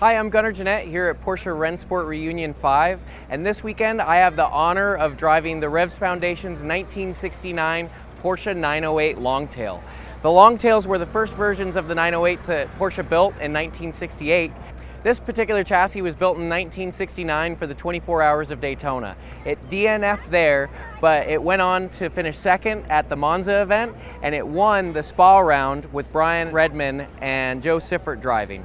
Hi, I'm Gunnar Jeannette here at Porsche Rennsport Reunion 5, and this weekend I have the honor of driving the Revs Foundation's 1969 Porsche 908 Longtail. The Longtails were the first versions of the 908s that Porsche built in 1968. This particular chassis was built in 1969 for the 24 Hours of Daytona. It DNF there, but it went on to finish second at the Monza event, and it won the Spa round with Brian Redman and Jo Siffert driving.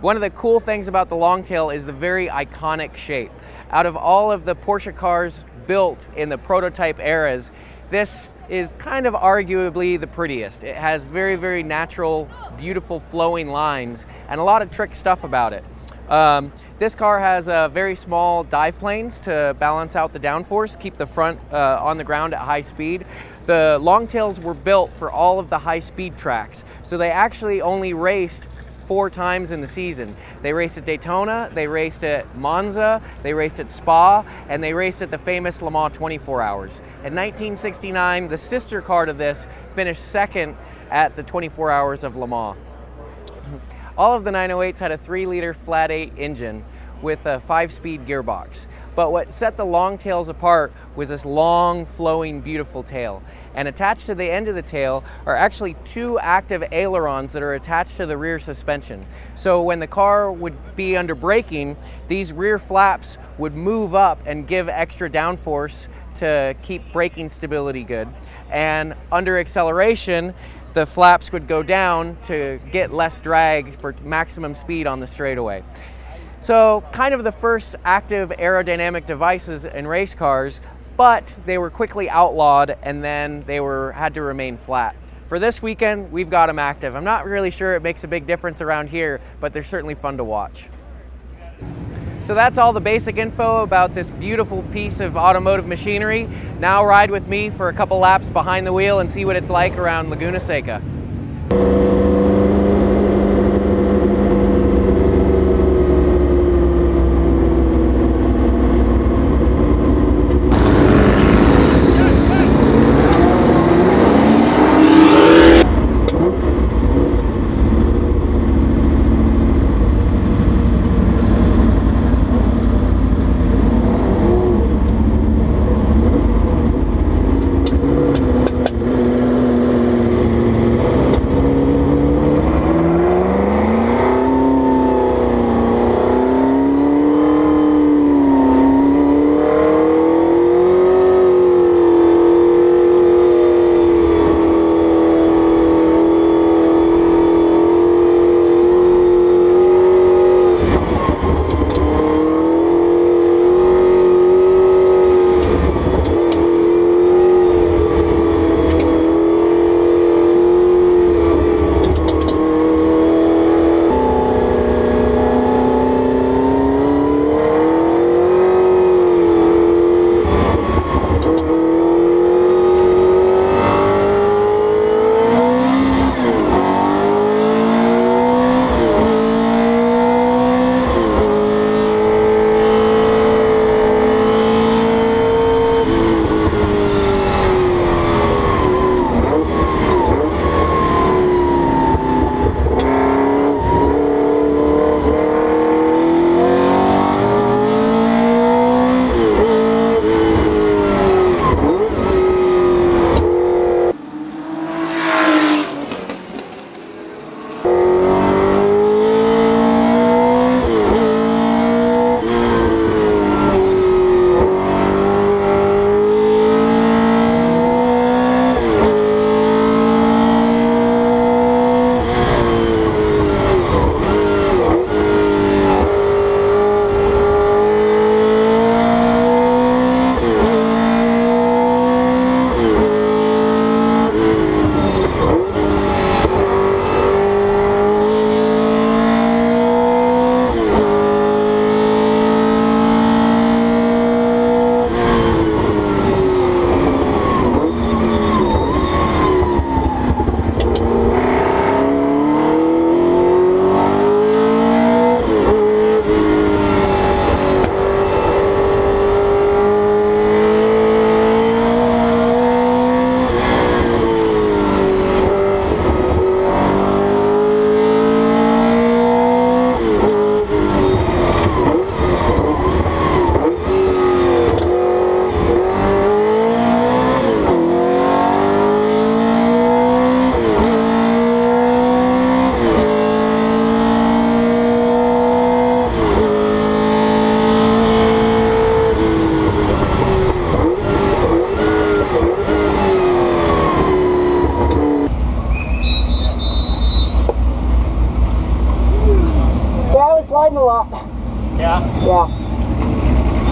One of the cool things about the Longtail is the very iconic shape. Out of all of the Porsche cars built in the prototype eras, this is kind of arguably the prettiest. It has very, very natural, beautiful flowing lines and a lot of trick stuff about it. Um, this car has uh, very small dive planes to balance out the downforce, keep the front uh, on the ground at high speed. The Longtails were built for all of the high speed tracks, so they actually only raced four times in the season. They raced at Daytona, they raced at Monza, they raced at Spa, and they raced at the famous Le Mans 24 Hours. In 1969, the sister car to this finished second at the 24 Hours of Le Mans. All of the 908s had a 3 liter flat 8 engine with a 5 speed gearbox. But what set the Longtails apart was this long, flowing, beautiful tail. And attached to the end of the tail are actually two active ailerons that are attached to the rear suspension. So when the car would be under braking, these rear flaps would move up and give extra downforce to keep braking stability good. And under acceleration, the flaps would go down to get less drag for maximum speed on the straightaway. So kind of the first active aerodynamic devices in race cars, but they were quickly outlawed and then they were had to remain flat. For this weekend, we've got them active. I'm not really sure it makes a big difference around here, but they're certainly fun to watch. So that's all the basic info about this beautiful piece of automotive machinery. Now ride with me for a couple laps behind the wheel and see what it's like around Laguna Seca.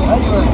Yeah. Anyway.